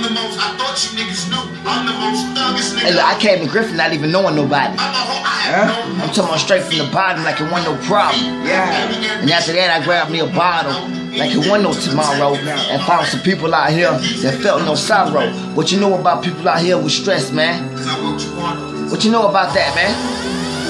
I'm the most, I thought you niggas knew. I'm the most thuggest nigga. Hey, look, I came to Griffin not even knowing nobody. I'm a hoe, I have Huh? no I'm talking about straight from the bottom like it wasn't no problem. Yeah. And after that, I grabbed me a bottle like it wasn't no tomorrow and found some people out here that felt no sorrow. What you know about people out here with stress, man? Cause I want you on. What you know about that, man?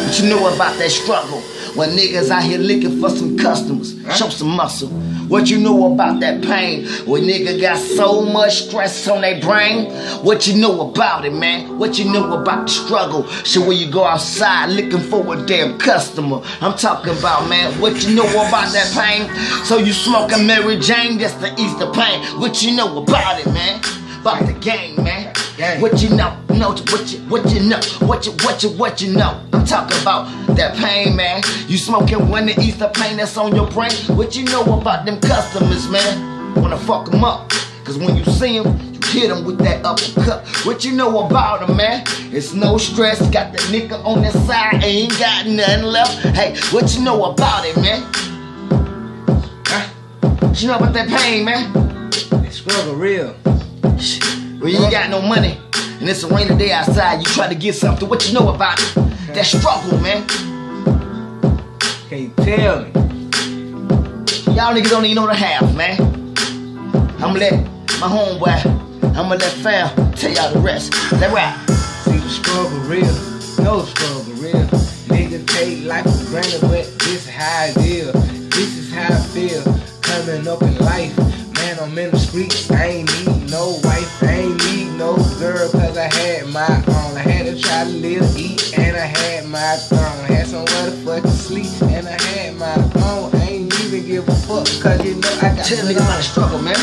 What you know about that struggle? When niggas out here looking for some customers, show some muscle. What you know about that pain? When nigga got so much stress on their brain? What you know about it, man? What you know about the struggle? So when you go outside looking for a damn customer, I'm talking about, man, what you know about that pain? So you smoking Mary Jane just to ease the pain. What you know about it, man? About the game, man. What you know, know what you what you know, what you what you what you know. I'm talking about that pain, man. You smoking when it eats the pain that's on your brain. What you know about them customers, man? Wanna fuck them up. Cause when you see them, you hit them with that uppercut. What you know about them, man? It's no stress. Got the nigga on the side, ain't got nothing left. Hey, what you know about it, man? Huh? What you know about that pain, man? The struggle real. Shit. When you ain't got no money and it's a rainy day outside, you try to get something. What you know about it? That struggle, man. Can you tell me? Y'all niggas don't even know the half, man. I'ma let my homeboy, I'ma let fam tell y'all the rest. Let rap. See the struggle real. No struggle real. Nigga take life for granted, but this is how it is. This is how I feel. Coming up in life. Man, I'm in the streets. I ain't need no wife. I ain't girl, cause I had my own. I had to try to live, eat, and I had my throne. Had somewhere to fucking sleep, and I had my own. I ain't even give a fuck, cause you know I got Tell niggas about the struggle, man.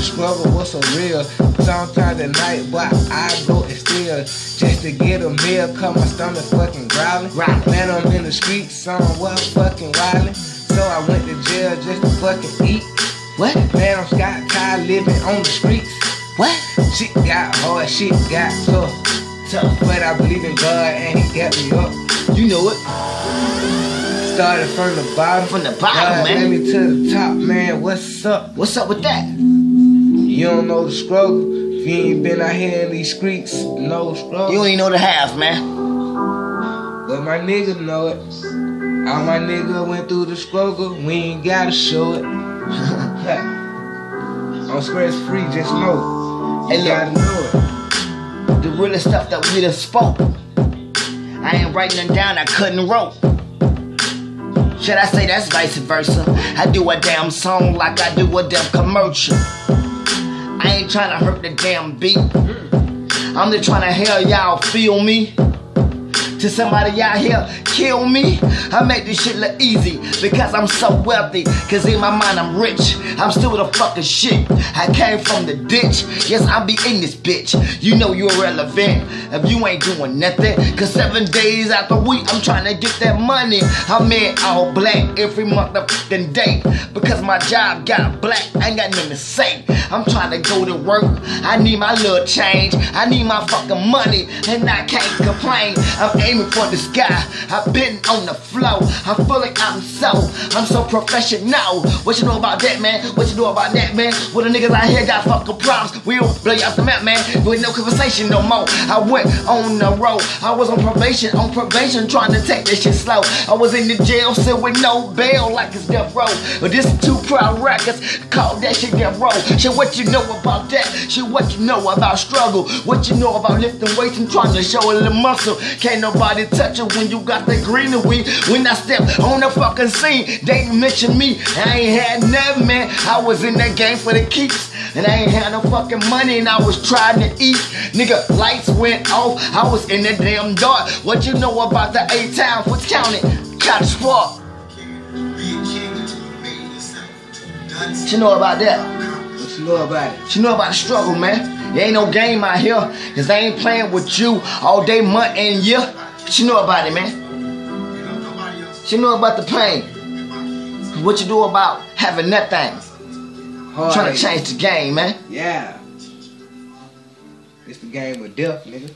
Struggle was so real. Sometimes at night, but I go and steal just to get a meal. Cause my stomach fucking growling. Growling. Man, I'm in the streets, somewhere fucking wildin'. So I went to jail just to fucking eat. What? Man, I'm Scott tired living on the streets. What? She got hard, shit got tough. Tough. But I believe in God and He got me up. You know it. Started from the bottom. From the bottom, God man. led me to the top, man. What's up? What's up with that? You don't know the struggle. If you ain't been out here in these streets, no struggle. You don't know the half, man. But my nigga know it. All my nigga went through the struggle. We ain't gotta show it. I'm stress free, just know. Hey, You gotta know it. The realest stuff that we done spoke. I ain't writing them down, I couldn't wrote. Should I say that's vice versa? I do a damn song like I do a damn commercial. I ain't trying to hurt the damn beat. I'm just trying to help y'all feel me. To somebody out here kill me, I make this shit look easy because I'm so wealthy. Cause in my mind I'm rich. I'm still the fucking shit. I came from the ditch. Yes, I be in this bitch. You know you're irrelevant if you ain't doing nothing. Cause seven days out the week I'm trying to get that money. I'm in all black every motherfucking day. Because my job got black, I ain't got nothing to say. I'm trying to go to work. I need my little change. I need my fucking money. And I can't complain. I'm aiming for the sky. I've been on the flow. I feel like I'm so, I'm so professional. What you know about that, man? What you know about that, man? Well, the niggas out here got fucking problems. We don't blow you off the map, man. With no conversation no more. I went on the road. I was on probation, on probation, trying to take this shit slow. I was in the jail, still with no bail, like it's death row. But this is two proud records. Call that shit death row. Shit, what you know about that? Shit, what you know about struggle? What you know about lifting weights and trying to show a little muscle? Can't nobody touch it when you got the greenery. When I step on the fucking scene, they mention me. I ain't had nothing, man. I was in that game for the keeps. And I ain't had no fucking money and I was trying to eat. Nigga, lights went off. I was in the damn dark. What you know about the eight town? What's counting? Cottage Park. Be a king until you made yourself. That's What you know about that? What you know about it? You know about the struggle, man? There ain't no game out here. Cause they ain't playing with you all day, month, and year. You know about it, man? She know, nobody else. What you know about the pain? What you do about having nothing? Hard Trying to change the game, man. Yeah. It's the game of death, nigga.